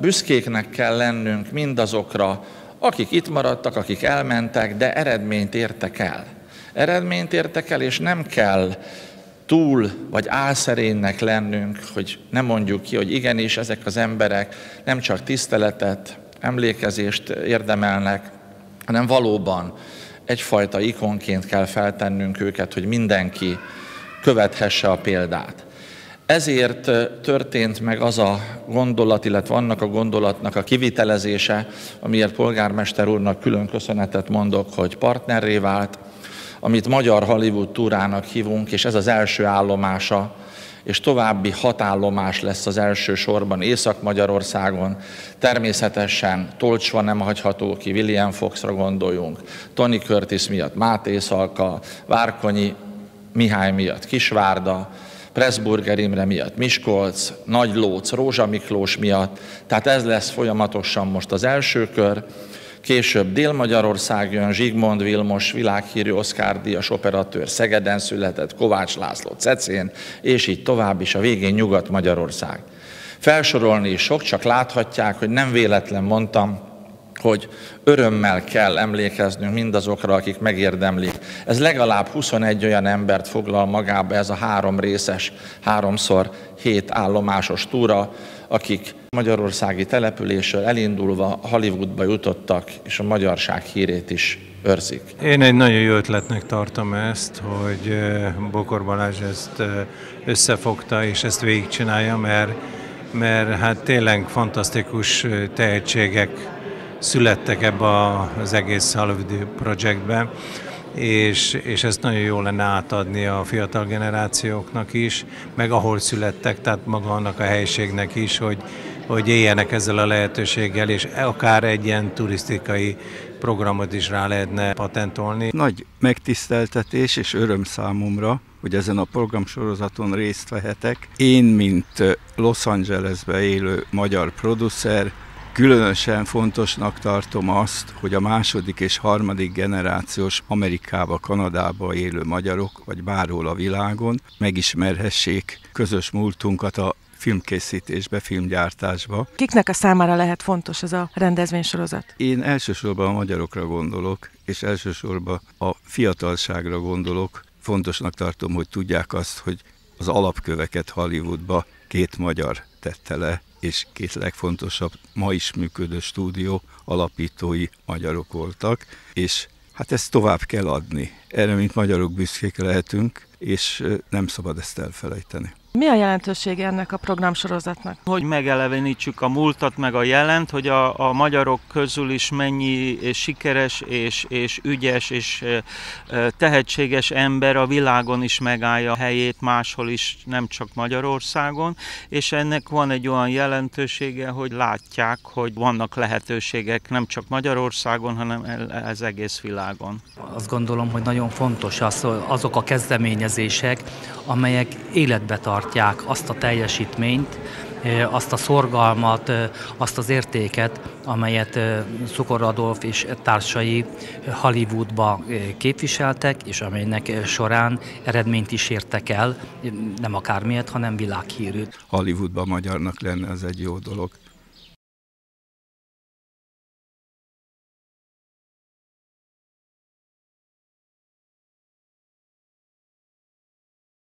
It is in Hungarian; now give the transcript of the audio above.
Büszkéknek kell lennünk mindazokra, akik itt maradtak, akik elmentek, de eredményt értek el. Eredményt értek el, és nem kell túl vagy álszerénynek lennünk, hogy nem mondjuk ki, hogy igenis ezek az emberek nem csak tiszteletet, emlékezést érdemelnek, hanem valóban egyfajta ikonként kell feltennünk őket, hogy mindenki követhesse a példát. Ezért történt meg az a gondolat, illetve annak a gondolatnak a kivitelezése, amiért polgármester úrnak külön köszönetet mondok, hogy partnerré vált, amit Magyar Hollywood túrának hívunk, és ez az első állomása, és további hat állomás lesz az első sorban Észak-Magyarországon. Természetesen Tolcsva nem hagyható ki, William Foxra gondoljunk, Tony Curtis miatt Máté Szalka, Várkonyi Mihály miatt Kisvárda, Pressburger Imre miatt Miskolc, Nagy Lóc, Rózsa Miklós miatt, tehát ez lesz folyamatosan most az első kör, Később Dél-Magyarország jön, Zsigmond Vilmos, világhírű Oszkár Díjas operatőr, Szegeden született, Kovács László Cecén, és így tovább is, a végén Nyugat-Magyarország. Felsorolni is sok, csak láthatják, hogy nem véletlen mondtam, hogy örömmel kell emlékeznünk mindazokra, akik megérdemlik. Ez legalább 21 olyan embert foglal magába ez a három részes, háromszor hét állomásos túra, akik magyarországi településről elindulva Hollywoodba jutottak, és a magyarság hírét is őrzik. Én egy nagyon jó ötletnek tartom ezt, hogy eh, Bokor Balázs ezt eh, összefogta, és ezt végigcsinálja, mert, mert hát tényleg fantasztikus eh, tehetségek születtek ebbe az egész Hollywood projektbe és, és ezt nagyon jó lenne átadni a fiatal generációknak is, meg ahol születtek, tehát maga annak a helységnek is, hogy, hogy éljenek ezzel a lehetőséggel, és akár egy ilyen turisztikai programot is rá lehetne patentolni. Nagy megtiszteltetés és öröm számomra, hogy ezen a programsorozaton részt vehetek. Én, mint Los Angelesbe élő magyar producer, Különösen fontosnak tartom azt, hogy a második és harmadik generációs Amerikába, Kanadába élő magyarok, vagy bárhol a világon megismerhessék közös múltunkat a filmkészítésbe, filmgyártásba. Kiknek a számára lehet fontos ez a rendezvénysorozat? Én elsősorban a magyarokra gondolok, és elsősorban a fiatalságra gondolok. Fontosnak tartom, hogy tudják azt, hogy az alapköveket Hollywoodba két magyar tette le, és két legfontosabb ma is működő stúdió alapítói magyarok voltak, és hát ezt tovább kell adni. Erre, mint magyarok büszkék lehetünk, és nem szabad ezt elfelejteni. Mi a jelentősége ennek a programsorozatnak? Hogy megelevenítsük a múltat, meg a jelent, hogy a, a magyarok közül is mennyi sikeres és, és ügyes és tehetséges ember a világon is megállja a helyét, máshol is, nem csak Magyarországon, és ennek van egy olyan jelentősége, hogy látják, hogy vannak lehetőségek nem csak Magyarországon, hanem az egész világon. Azt gondolom, hogy nagyon fontos az, azok a kezdeményezések, amelyek életbe tart tartják azt a teljesítményt, azt a szorgalmat, azt az értéket, amelyet Szukor Adolf és társai Hollywoodba képviseltek, és amelynek során eredményt is értek el, nem akármilyet, hanem világhírűt. Hollywoodban magyarnak lenne az egy jó dolog.